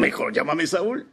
Mejor llámame Saúl.